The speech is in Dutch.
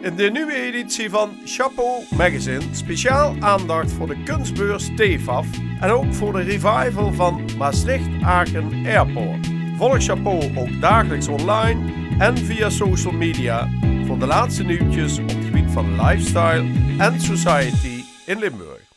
In de nieuwe editie van Chapeau Magazine speciaal aandacht voor de kunstbeurs TFAF en ook voor de revival van Maastricht-Aken Airport. Volg Chapeau ook dagelijks online en via social media voor de laatste nieuwtjes op het gebied van lifestyle en society in Limburg.